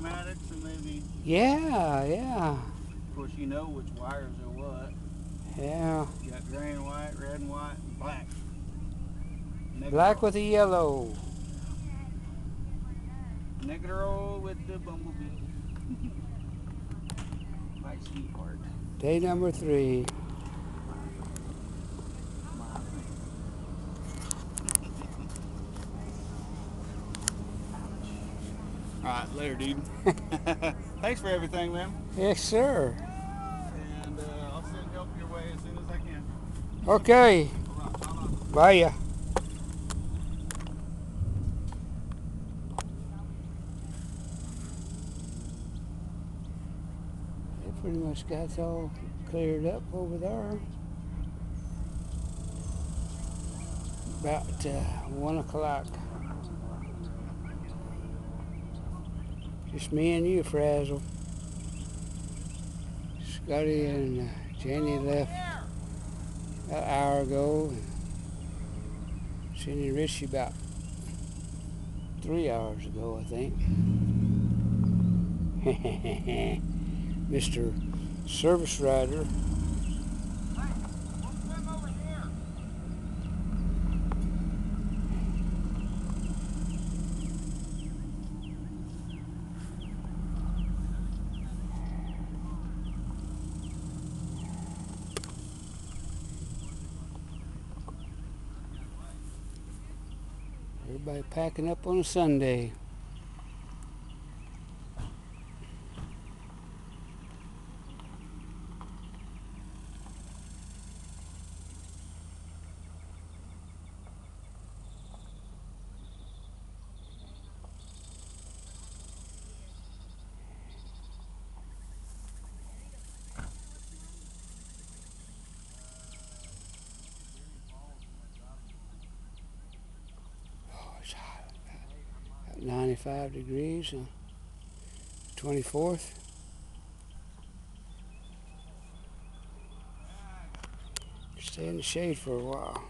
schematics and maybe, Yeah, yeah, of course, you know which wires are what. yeah. You got gray and white, red and white, and black. Negro. Black with a yellow. Negro with the bumblebee. Day number three. All right, later, dude. Thanks for everything, man. Yes, sir. And uh, I'll send help your way as soon as I can. Okay. All right, bye-bye. Bye ya. They pretty much got it all cleared up over there. About uh, one o'clock. Just me and you, Frazzle. Scotty and uh, Jenny left an hour ago. And Cindy Richie about three hours ago, I think. Mr. Service Rider. Everybody packing up on a Sunday. 95 degrees on 24th. Stay in the shade for a while.